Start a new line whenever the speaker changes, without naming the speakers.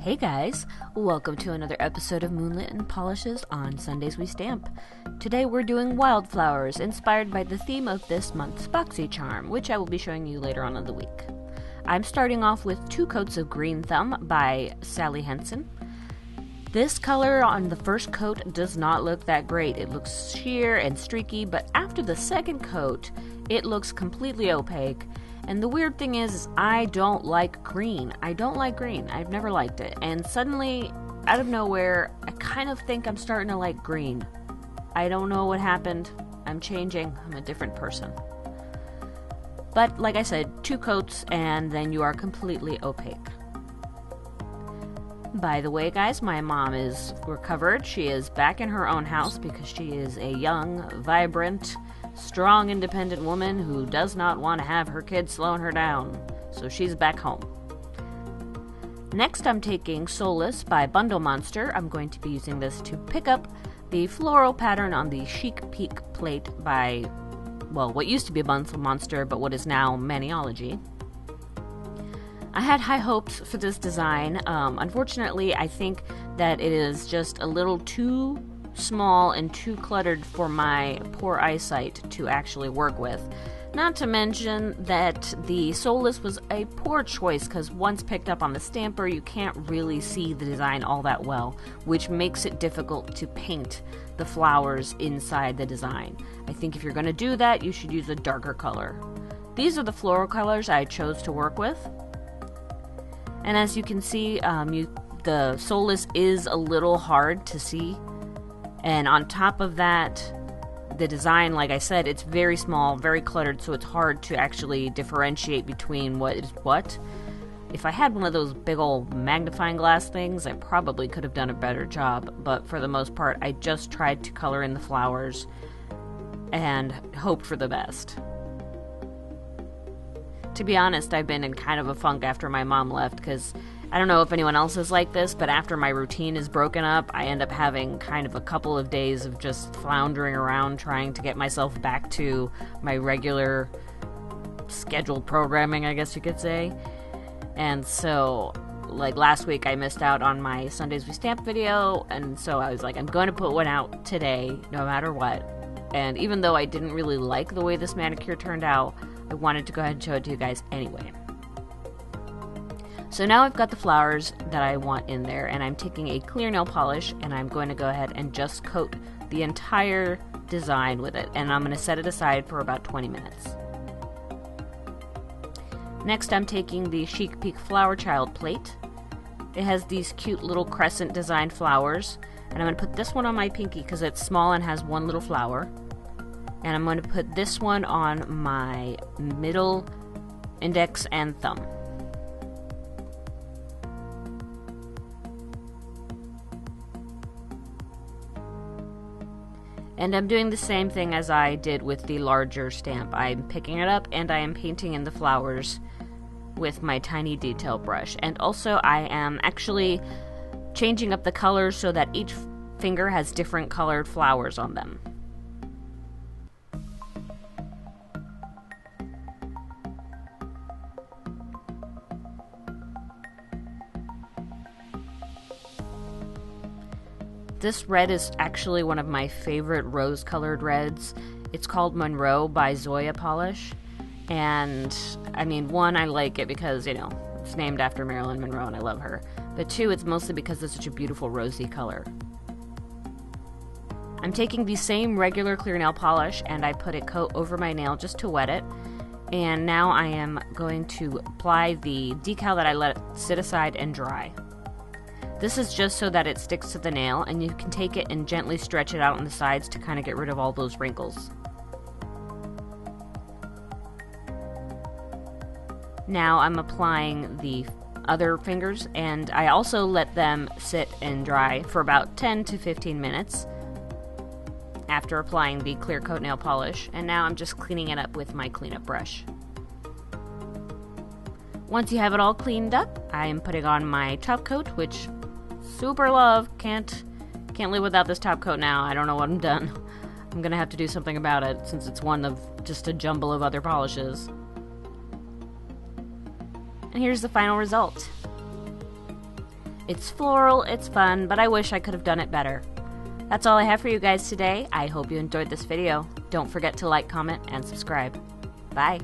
Hey guys, welcome to another episode of Moonlit and Polishes on Sundays We Stamp. Today we're doing wildflowers inspired by the theme of this month's Boxycharm, which I will be showing you later on in the week. I'm starting off with two coats of Green Thumb by Sally Hansen. This color on the first coat does not look that great. It looks sheer and streaky, but after the second coat, it looks completely opaque and the weird thing is, is, I don't like green. I don't like green. I've never liked it. And suddenly, out of nowhere, I kind of think I'm starting to like green. I don't know what happened. I'm changing. I'm a different person. But like I said, two coats and then you are completely opaque. By the way, guys, my mom is recovered. She is back in her own house because she is a young, vibrant, strong, independent woman who does not want to have her kids slowing her down, so she's back home. Next, I'm taking Soulless by Bundle Monster. I'm going to be using this to pick up the floral pattern on the Chic Peek plate by, well, what used to be a Bundle Monster, but what is now Maniology. I had high hopes for this design. Um, unfortunately, I think that it is just a little too small and too cluttered for my poor eyesight to actually work with. Not to mention that the Soulless was a poor choice because once picked up on the stamper, you can't really see the design all that well, which makes it difficult to paint the flowers inside the design. I think if you're going to do that, you should use a darker color. These are the floral colors I chose to work with. And as you can see, um, you, the Soulless is a little hard to see and on top of that, the design, like I said, it's very small, very cluttered, so it's hard to actually differentiate between what is what. If I had one of those big old magnifying glass things, I probably could have done a better job, but for the most part, I just tried to color in the flowers and hoped for the best. To be honest, I've been in kind of a funk after my mom left because I don't know if anyone else is like this, but after my routine is broken up, I end up having kind of a couple of days of just floundering around trying to get myself back to my regular scheduled programming, I guess you could say. And so, like last week, I missed out on my Sundays We Stamp video, and so I was like, I'm going to put one out today, no matter what. And even though I didn't really like the way this manicure turned out, I wanted to go ahead and show it to you guys anyway. So now I've got the flowers that I want in there and I'm taking a clear nail polish and I'm going to go ahead and just coat the entire design with it and I'm going to set it aside for about 20 minutes. Next I'm taking the Chic Peek Flower Child plate. It has these cute little crescent designed flowers and I'm going to put this one on my pinky because it's small and has one little flower. And I'm going to put this one on my middle index and thumb. And I'm doing the same thing as I did with the larger stamp. I'm picking it up and I am painting in the flowers with my tiny detail brush. And also I am actually changing up the colors so that each finger has different colored flowers on them. This red is actually one of my favorite rose colored reds. It's called Monroe by Zoya Polish. And I mean, one, I like it because, you know, it's named after Marilyn Monroe and I love her. But two, it's mostly because it's such a beautiful rosy color. I'm taking the same regular clear nail polish and I put a coat over my nail just to wet it. And now I am going to apply the decal that I let sit aside and dry. This is just so that it sticks to the nail and you can take it and gently stretch it out on the sides to kind of get rid of all those wrinkles. Now I'm applying the other fingers and I also let them sit and dry for about 10 to 15 minutes after applying the clear coat nail polish and now I'm just cleaning it up with my cleanup brush. Once you have it all cleaned up, I am putting on my top coat which super love. Can't can't live without this top coat now. I don't know what I'm done. I'm gonna have to do something about it since it's one of just a jumble of other polishes. And here's the final result. It's floral, it's fun, but I wish I could have done it better. That's all I have for you guys today. I hope you enjoyed this video. Don't forget to like, comment, and subscribe. Bye.